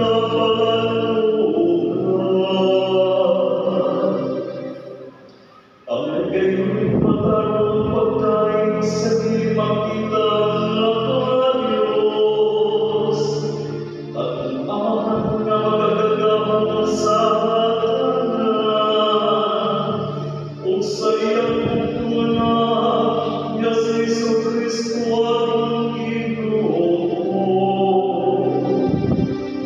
Oh.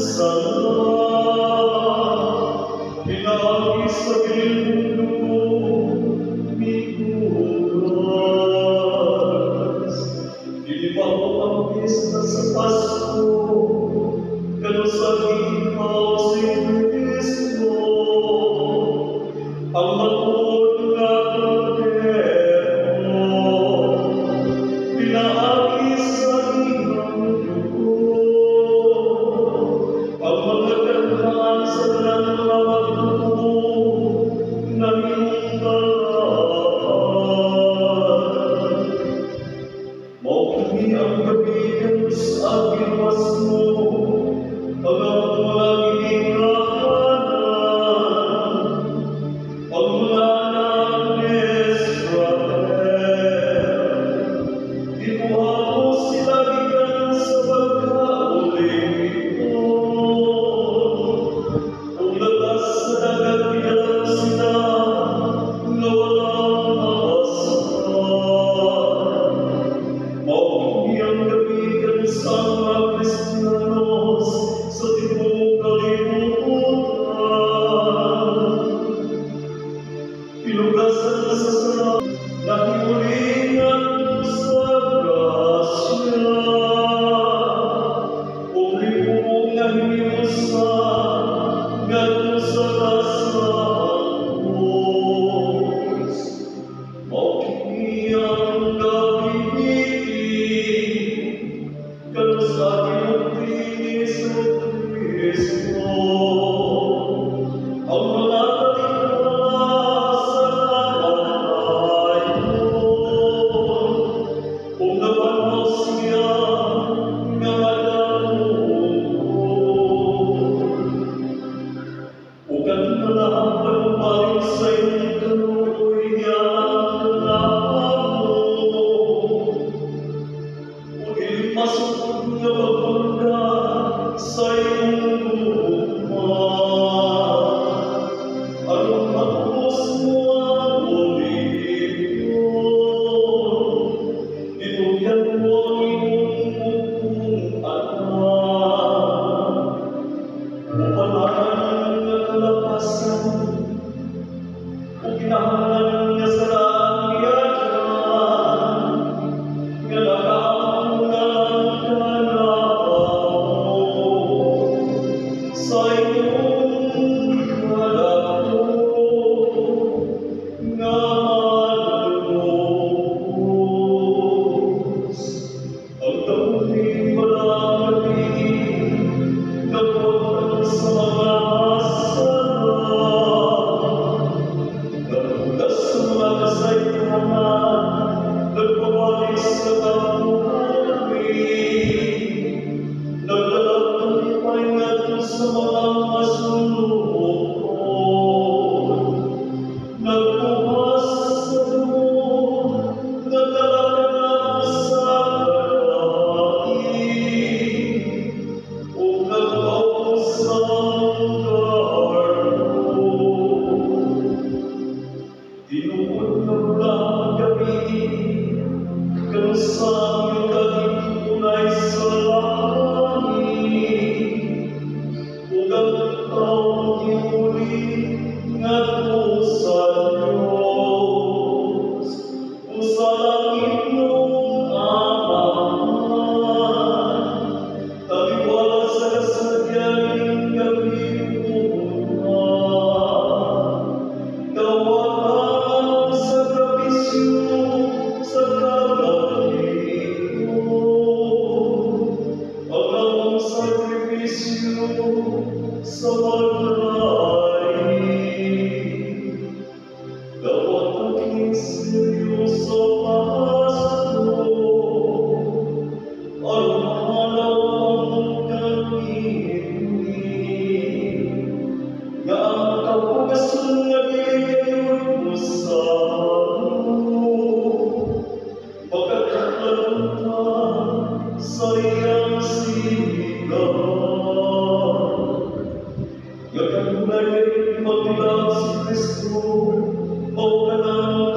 sun. oh sun. solidam simico. Io canto perché, o a